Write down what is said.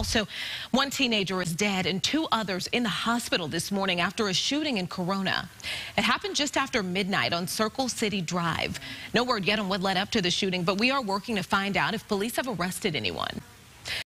Also, one teenager is dead and two others in the hospital this morning after a shooting in Corona. It happened just after midnight on Circle City Drive. No word yet on what led up to the shooting, but we are working to find out if police have arrested anyone.